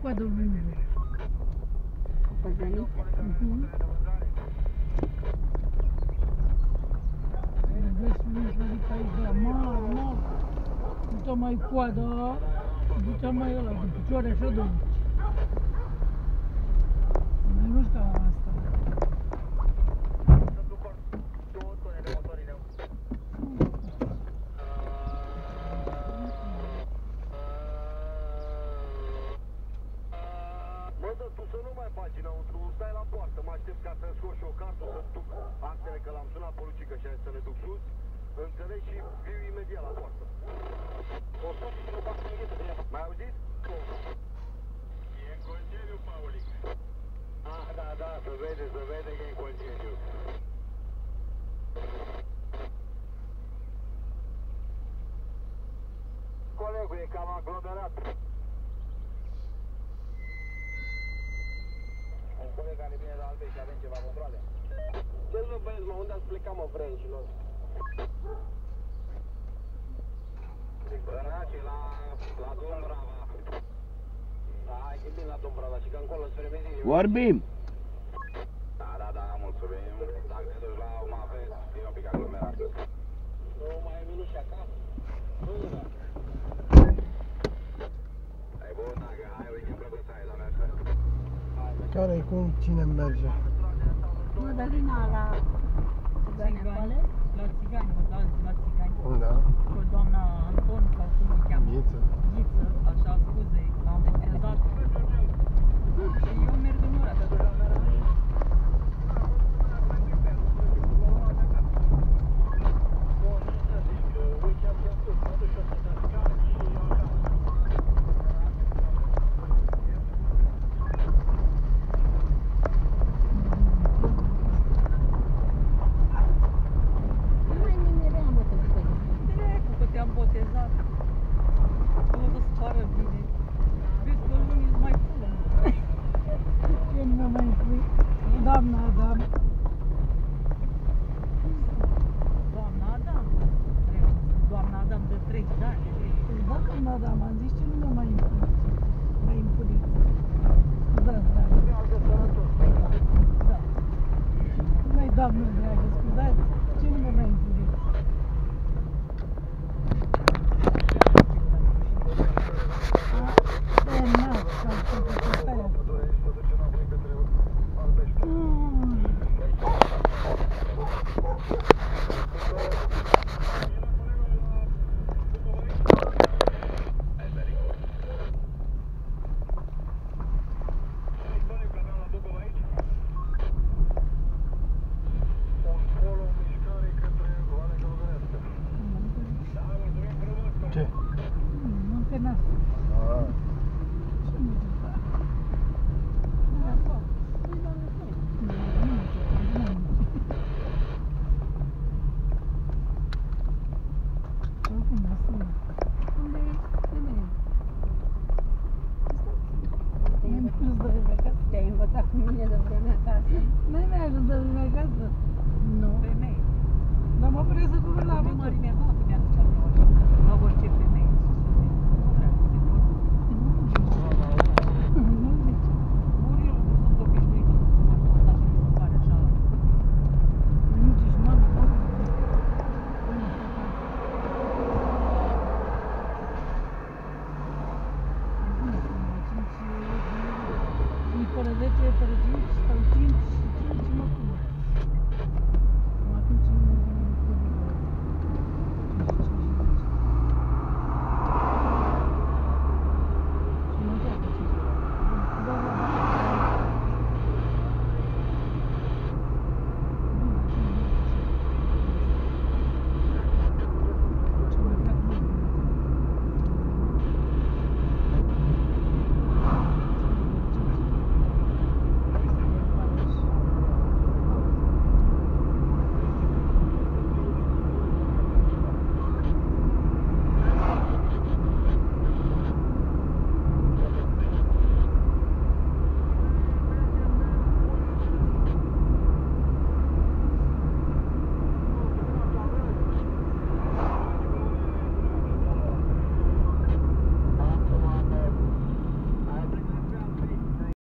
água do mundo. Copazanita? Uhum. Mă, mă, du-te mai coada, du-te mai ăla, du picioare așa, domnul. Să nu mai faci înăuntru, stai la poartă, mă aștept ca să-mi scoți și o cartă să duc actele că l-am sunat pe Lucică și a zis să ne duc sus, înțelegi și viu imediat la poartă. O scot și nu fac nimic să Mai auzit? E în concediu, Paulic. Ah, da, da, se vede, se vede că e în concediu. Colegul e cam aglomerat. Un coleg care vine la Albei și avem ceva controle. Ce mă băieți, mă, unde ați plecat, mă, vrengilor? Băraci, la, la Dumbrava. Da, hai că bine la Dumbrava și că încolo spre Mezini. Vorbim! Da, da, da, mulțumim. Dacă te duci la un aveți, e un pic aglomerat. Nu mai e minuși acasă? Nu, da. Ai bun, dacă ai weekend plăcut să ai la mea Care e cum cine merge? Mădălina la Țigane acolo. La țigani, mă, la, la țigani. Da, Cu doamna Anton, sau cum o cheamă. ghiță. Ghiță, așa, scuze, давно, блядь, сказать. nas ah. Tem, botar comida pra minha casa. Nem me ajuda na minha casa. Não.